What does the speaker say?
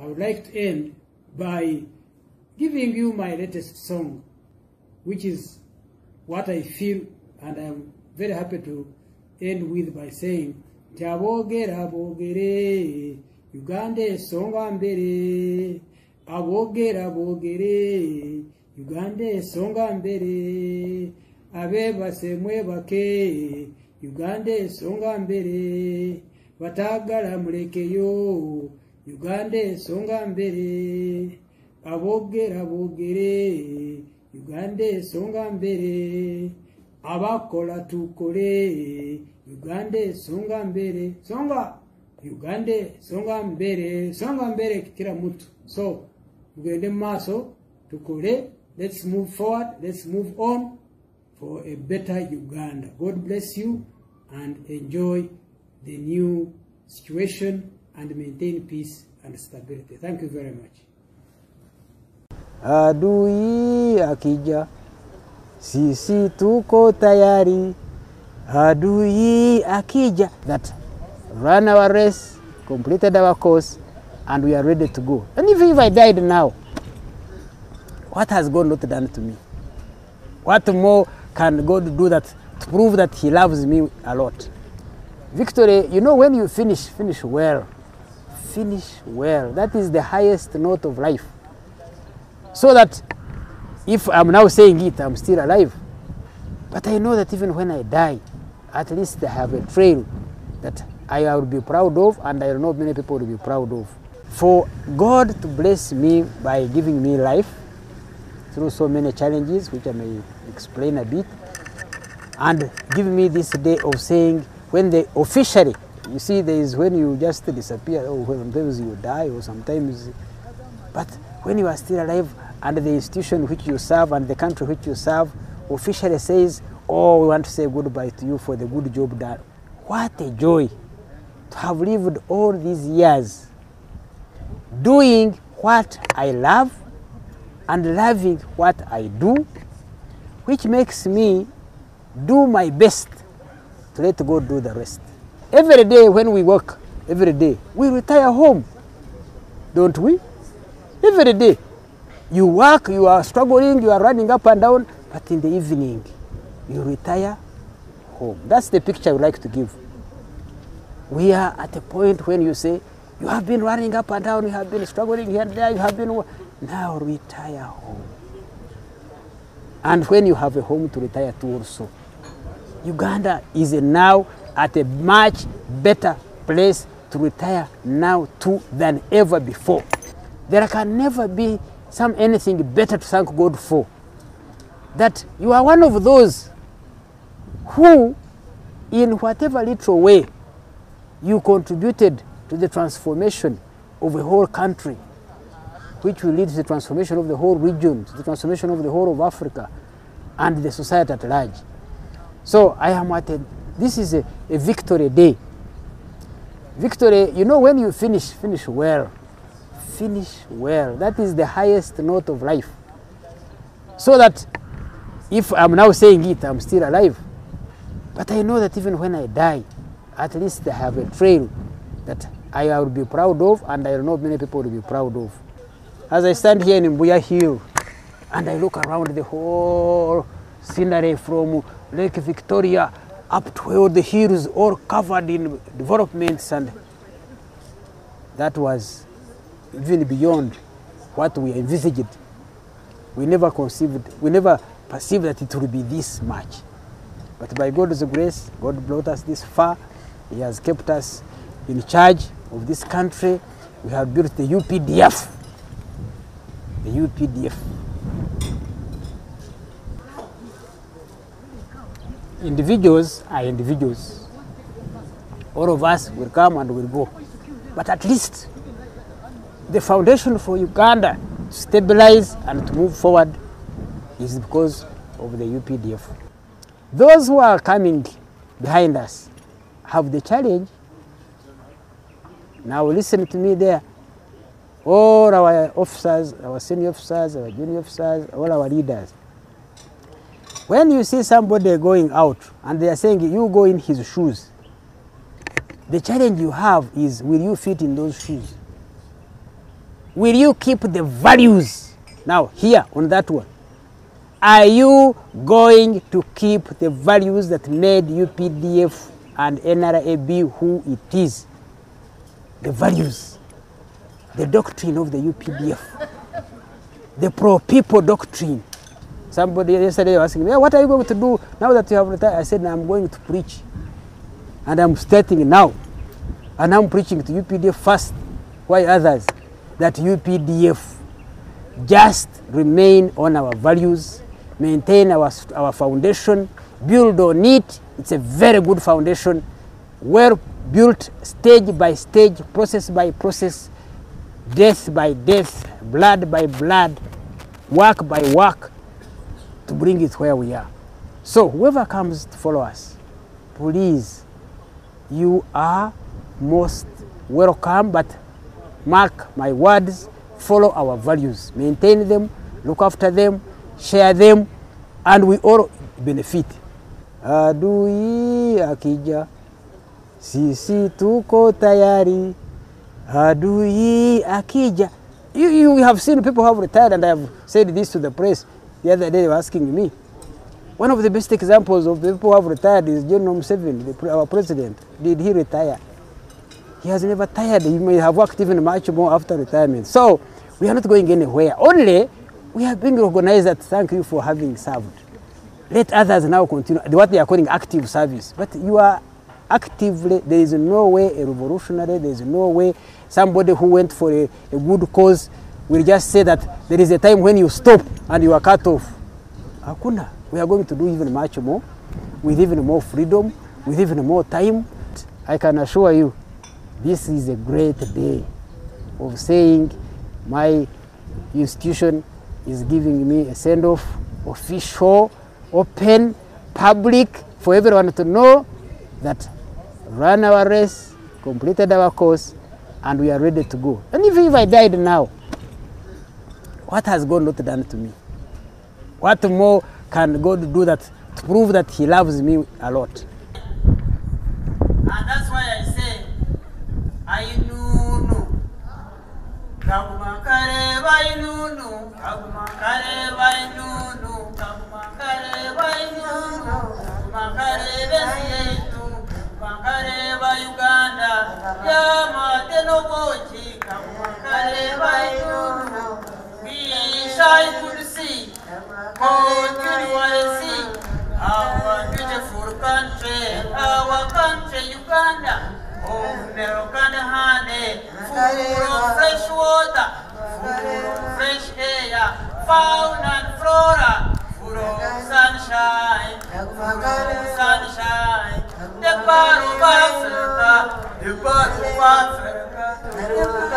I would like to end by giving you my latest song, which is what I feel, and I'm very happy to end with by saying, Tabogera bogere, Uganda esonga mbere, abogera bogere, Uganda esonga mbere, abebase mwebake, Uganda esonga mbere, batagala mulekeyo, Uganda esonga mbere, abogera bogere, Uganda esonga mbere, abakola tukole, Uganda esonga mbere, songa Uganda songa mbere, songa mbere kila mtu. So tugende mu maaso tukole, let's move forward, let's move on for a better Uganda. God bless you and enjoy the new situation and maintain peace and stability. Thank you very much. Adui akija, sisi tuko tayari. Adui akija, that run our race, completed our course, and we are ready to go. And even if I died now, what has God not done to me? What more can God do that to prove that He loves me a lot? Victory, you know, when you finish, finish well. Finish well. That is the highest note of life. So that if I'm now saying it, I'm still alive. But I know that even when I die, at least I have a trail that I will be proud of, and I know many people will be proud of. For God to bless me by giving me life through so many challenges, which I may explain a bit, and give me this day of saying, when they officially, you see, there is when you just disappear, or sometimes you die, or sometimes, but when you are still alive and the institution which you serve and the country which you serve officially says, oh, we want to say goodbye to you for the good job done. What a joy to have lived all these years doing what I love and loving what I do, which makes me do my best to let God do the rest. Every day when we work, every day, we retire home, don't we? Every day. You work, you are struggling, you are running up and down, but in the evening, you retire home. That's the picture I would like to give. We are at a point when you say, you have been running up and down, you have been struggling here and there, you have been. Now retire home. And when you have a home to retire to also, Uganda is a now at a much better place to retire now to than ever before. There can never be some anything better to thank God for. That you are one of those who, in whatever little way, you contributed to the transformation of a whole country, which will lead to the transformation of the whole region, to the transformation of the whole of Africa, and the society at large. So I am at a, this is a, a victory day. Victory, you know, when you finish, finish well. Finish well. That is the highest note of life. So that if I'm now saying it, I'm still alive. But I know that even when I die, at least I have a trail that I will be proud of, and I know many people will be proud of. As I stand here in Mbuya Hill, and I look around the whole scenery from Lake Victoria up to where the hills all covered in developments and that was even beyond what we envisaged. We never conceived, we never perceived that it would be this much. But by God's grace, God brought us this far. He has kept us in charge of this country. We have built the UPDF. The UPDF. Individuals are individuals. All of us will come and will go. But at least the foundation for Uganda to stabilize and to move forward is because of the UPDF. Those who are coming behind us have the challenge. Now listen to me there. All our officers, our senior officers, our junior officers, all our leaders, when you see somebody going out and they are saying you go in his shoes, the challenge you have is will you fit in those shoes? will you keep the values? Now, here on that one, are you going to keep the values that made UPDF and NRAB who it is? The values, the doctrine of the UPDF, the pro people doctrine. Somebody yesterday was asking me, What are you going to do now that you have retired? I said, I'm going to preach. And I'm starting now. And I'm preaching to UPDF first. Why others? That UPDF just remain on our values, maintain our, our foundation, build on it. It's a very good foundation, well built stage by stage, process by process, death by death, blood by blood, work by work to bring it where we are. So whoever comes to follow us, please, you are most welcome, but mark my words, follow our values, maintain them, look after them, share them, and we all benefit. Ah, Adui akija, sisi tuko tayari. Ah, Adui akija. You, you have seen people have retired, and I have said this to the press the other day. They were asking me. One of the best examples of people who have retired is General Museveni, the, our president. Did he retire? He has never tired. He may have worked even much more after retirement. So we are not going anywhere. Only we are being recognized that thank you for having served. Let others now continue what they are calling active service. But you are actively, there is no way a revolutionary, there is no way somebody who went for a, a good cause will just say that there is a time when you stop and you are cut off. Hakuna. We are going to do even much more, with even more freedom, with even more time. I can assure you, this is a great day of saying my institution is giving me a send off, official, open, public, for everyone to know that run our race, completed our course, and we are ready to go. And even if I died now, what has God not done to me? What more can God do that to prove that He loves me a lot? And that's why I say, Ainunu. Kaguma Ainunu. Kaguma Besietu. Kaguma Uganda. Yama Tenobochi. Kaguma Ainunu. Shall could see. Continually see. Our beautiful country, our country, Uganda, of milk and honey, full of fresh water, full of fresh air, fauna and flora, full of sunshine, full of sunshine. The part of Africa, the part of Africa, the